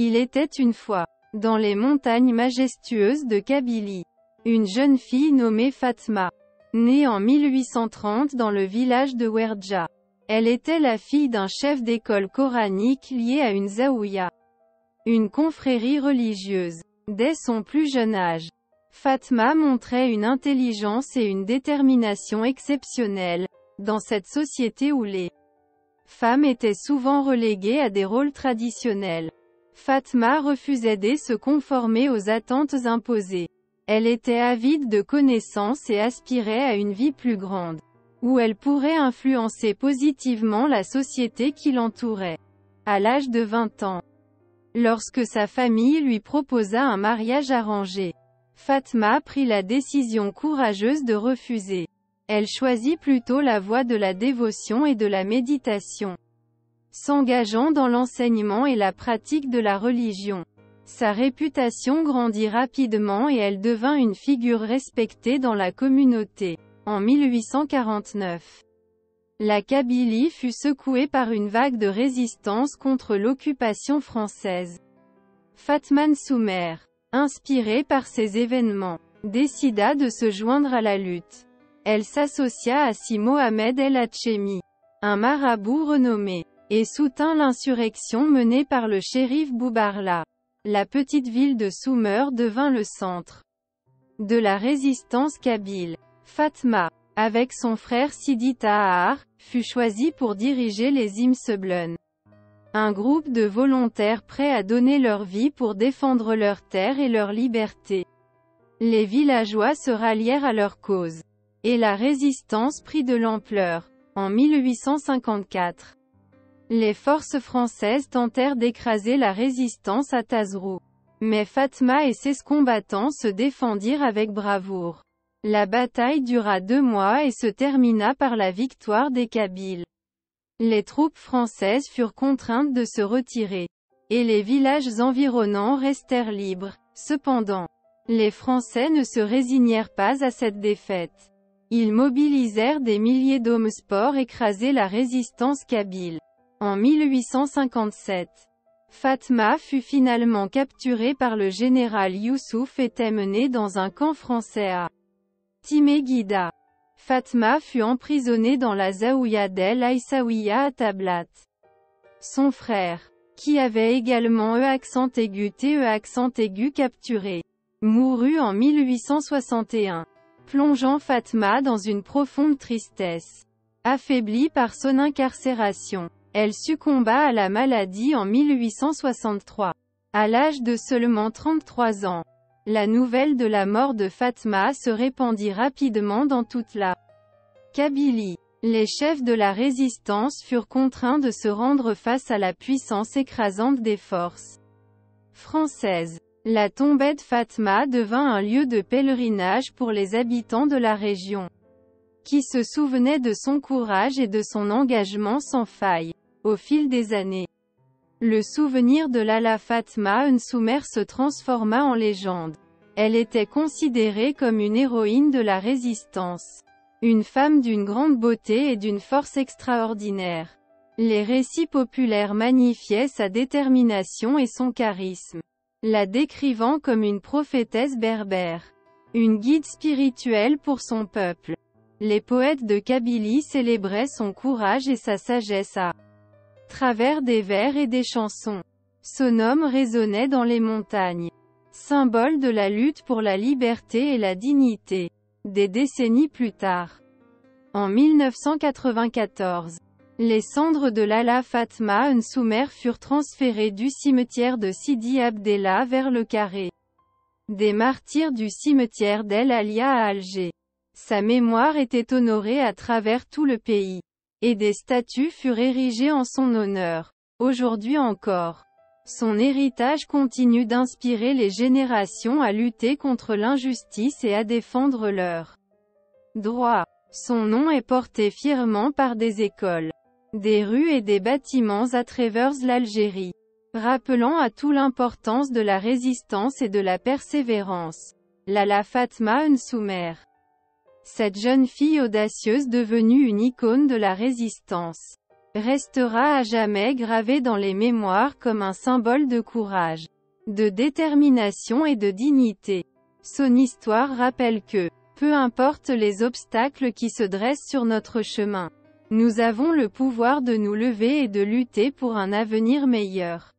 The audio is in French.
Il était une fois, dans les montagnes majestueuses de Kabylie, une jeune fille nommée Fatma, née en 1830 dans le village de Werdja. Elle était la fille d'un chef d'école coranique lié à une zaouïa, une confrérie religieuse. Dès son plus jeune âge, Fatma montrait une intelligence et une détermination exceptionnelles, dans cette société où les femmes étaient souvent reléguées à des rôles traditionnels. Fatma refusait de se conformer aux attentes imposées. Elle était avide de connaissances et aspirait à une vie plus grande, où elle pourrait influencer positivement la société qui l'entourait. À l'âge de 20 ans, lorsque sa famille lui proposa un mariage arrangé, Fatma prit la décision courageuse de refuser. Elle choisit plutôt la voie de la dévotion et de la méditation, s'engageant dans l'enseignement et la pratique de la religion. Sa réputation grandit rapidement et elle devint une figure respectée dans la communauté. En 1849, la Kabylie fut secouée par une vague de résistance contre l'occupation française. Fatman Soumer, inspirée par ces événements, décida de se joindre à la lutte. Elle s'associa à Si Mohamed El Hachemi, un marabout renommé, et soutint l'insurrection menée par le shérif Boubarla. La petite ville de Soumer devint le centre de la résistance kabyle. Fatma, avec son frère Sidi Tahar, fut choisie pour diriger les Imseblen. Un groupe de volontaires prêts à donner leur vie pour défendre leurs terres et leur liberté. Les villageois se rallièrent à leur cause. Et la résistance prit de l'ampleur. En 1854, les forces françaises tentèrent d'écraser la résistance à Tazrou. Mais Fatma et ses combattants se défendirent avec bravoure. La bataille dura deux mois et se termina par la victoire des Kabyles. Les troupes françaises furent contraintes de se retirer. Et les villages environnants restèrent libres. Cependant, les Français ne se résignèrent pas à cette défaite. Ils mobilisèrent des milliers d'hommes sports écraser la résistance kabyle. En 1857, Fatma fut finalement capturée par le général Youssouf et était menée dans un camp français à Timegida. Fatma fut emprisonnée dans la Zaouya d'El Aïsaouia à Tablat. Son frère, qui avait également E accent aigu TE accent aigu capturé, mourut en 1861 plongeant Fatma dans une profonde tristesse. Affaiblie par son incarcération, elle succomba à la maladie en 1863. À l'âge de seulement 33 ans, la nouvelle de la mort de Fatma se répandit rapidement dans toute la Kabylie. Les chefs de la résistance furent contraints de se rendre face à la puissance écrasante des forces françaises. La tombée de Fatma devint un lieu de pèlerinage pour les habitants de la région, qui se souvenaient de son courage et de son engagement sans faille. Au fil des années, le souvenir de Lala Fatma Soumer se transforma en légende. Elle était considérée comme une héroïne de la résistance. Une femme d'une grande beauté et d'une force extraordinaire. Les récits populaires magnifiaient sa détermination et son charisme la décrivant comme une prophétesse berbère, une guide spirituelle pour son peuple. Les poètes de Kabylie célébraient son courage et sa sagesse à travers des vers et des chansons. Son nom résonnait dans les montagnes, symbole de la lutte pour la liberté et la dignité. Des décennies plus tard, en 1994, les cendres de Lala Fatma Nsoumer furent transférées du cimetière de Sidi Abdella vers le carré des martyrs du cimetière d'El Alia à Alger. Sa mémoire était honorée à travers tout le pays. Et des statues furent érigées en son honneur. Aujourd'hui encore. Son héritage continue d'inspirer les générations à lutter contre l'injustice et à défendre leurs droits. Son nom est porté fièrement par des écoles, des rues et des bâtiments à travers l'Algérie. Rappelant à tout l'importance de la résistance et de la persévérance. Lala Fatma Nsoumer. Cette jeune fille audacieuse devenue une icône de la résistance. restera à jamais gravé dans les mémoires comme un symbole de courage, de détermination et de dignité. Son histoire rappelle que, peu importe les obstacles qui se dressent sur notre chemin, nous avons le pouvoir de nous lever et de lutter pour un avenir meilleur.